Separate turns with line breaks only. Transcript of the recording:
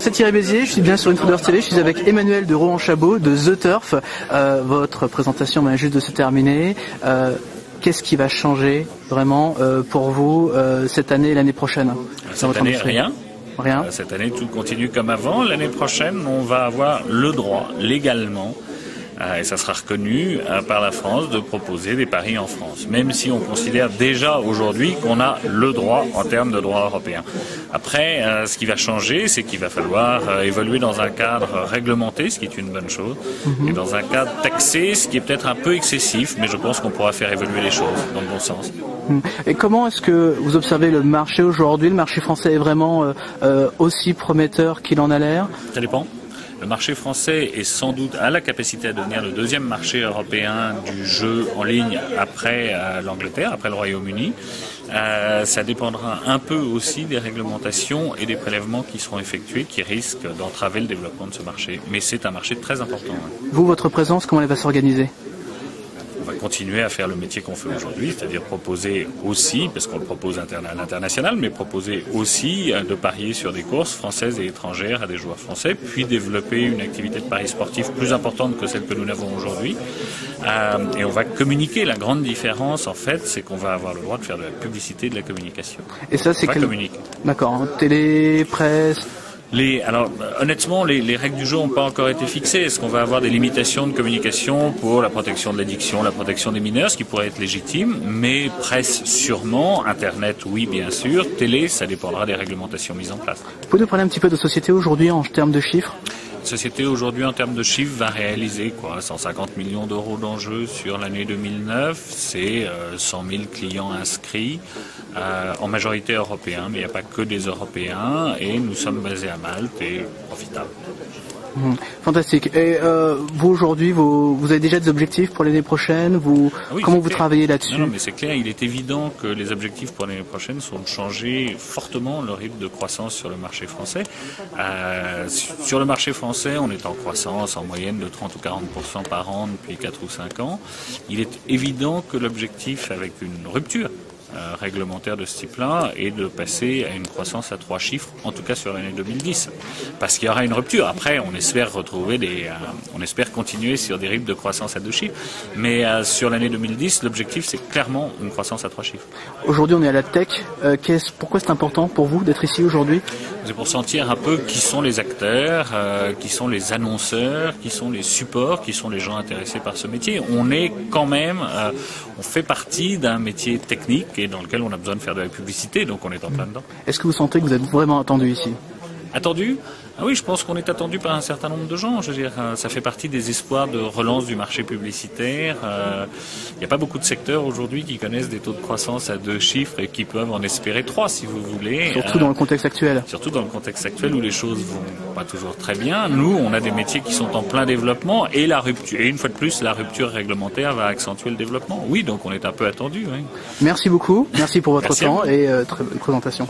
C'est Thierry Bézier, je suis bien sur une Footballers TV, je suis avec Emmanuel de Rohan Chabot de The Turf. Euh, votre présentation vient juste de se terminer. Euh, Qu'est-ce qui va changer vraiment euh, pour vous cette année et l'année prochaine
Cette année, rien.
Rien.
Cette année, tout continue comme avant. L'année prochaine, on va avoir le droit, légalement, et ça sera reconnu euh, par la France, de proposer des paris en France. Même si on considère déjà aujourd'hui qu'on a le droit en termes de droit européen. Après, euh, ce qui va changer, c'est qu'il va falloir euh, évoluer dans un cadre réglementé, ce qui est une bonne chose, et dans un cadre taxé, ce qui est peut-être un peu excessif, mais je pense qu'on pourra faire évoluer les choses dans le bon sens.
Hmm. Et comment est-ce que vous observez le marché aujourd'hui? Le marché français est vraiment euh, aussi prometteur qu'il en a l'air?
Ça dépend. Le marché français est sans doute à la capacité à devenir le deuxième marché européen du jeu en ligne après euh, l'Angleterre, après le Royaume-Uni. Euh, ça dépendra un peu aussi des réglementations et des prélèvements qui seront effectués, qui risquent d'entraver le développement de ce marché. Mais c'est un marché très important. hein.
Vous, votre présence, comment elle va s'organiser?
Va continuer à faire le métier qu'on fait aujourd'hui, c'est-à-dire proposer aussi, parce qu'on le propose à l'international, mais proposer aussi euh, de parier sur des courses françaises et étrangères à des joueurs français, puis développer une activité de paris sportif plus importante que celle que nous n'avons aujourd'hui. Euh, et on va communiquer. La grande différence, en fait, c'est qu'on va avoir le droit de faire de la publicité et de la communication.
Et ça, c'est quel...
communiquer.
D'accord. Télé, presse.
Les, alors, honnêtement, les, les règles du jeu n'ont pas encore été fixées. Est-ce qu'on va avoir des limitations de communication pour la protection de l'addiction, la protection des mineurs, ce qui pourrait être légitime, mais presse sûrement, Internet oui bien sûr, télé ça dépendra des réglementations mises en place.
Vous pouvez nous parler un petit peu de société aujourd'hui en termes de chiffres?
Société aujourd'hui en termes de chiffres va réaliser quoi? 150 millions d'euros d'enjeux sur l'année 2009, c'est euh, 100 000 clients inscrits, euh, en majorité européens, mais il n'y a pas que des Européens, et nous sommes basés à Malte et profitables.
Hmm. Fantastique. Et euh, vous aujourd'hui, vous, vous avez déjà des objectifs pour l'année prochaine? Vous
Ah oui,
comment vous
clair.
travaillez là-dessus?
Non, non, mais c'est clair, il est évident que les objectifs pour l'année prochaine sont de changer fortement le rythme de croissance sur le marché français. Euh, sur sur le marché français, on est en croissance en moyenne de 30 ou 40% par an depuis 4 ou 5 ans. Il est évident que l'objectif avec une rupture euh, réglementaire de ce type-là est de passer à une croissance à trois chiffres, en tout cas sur l'année 2010. Parce qu'il y aura une rupture. Après, on espère retrouver des, euh, on espère continuer sur des rythmes de croissance à deux chiffres. Mais euh, sur l'année 2010, l'objectif c'est clairement une croissance à trois chiffres.
Aujourd'hui, on est à la tech. Pourquoi c'est important pour vous d'être ici aujourd'hui?
C'est pour sentir un peu qui sont les acteurs, qui sont les annonceurs, qui sont les supports, qui sont les gens intéressés par ce métier. On est quand même, on fait partie d'un métier technique et dans lequel on a besoin de faire de la publicité, donc on est en plein dedans.
Est-ce que vous sentez que vous êtes vraiment attendu ici?
Attendu ah oui, je pense qu'on est attendu par un certain nombre de gens. Je veux dire, euh, ça fait partie des espoirs de relance du marché publicitaire. Euh, Il n'y a pas beaucoup de secteurs aujourd'hui qui connaissent des taux de croissance à deux chiffres et qui peuvent en espérer trois, si vous voulez.
Surtout
Euh,
dans le contexte actuel.
Surtout dans le contexte actuel où les choses vont pas toujours très bien. Nous, on a des métiers qui sont en plein développement et la rupture, et une fois de plus, la rupture réglementaire va accentuer le développement. Oui, donc on est un peu attendu. Oui.
Merci beaucoup. Merci pour votre
Merci
temps et euh, très bonne présentation.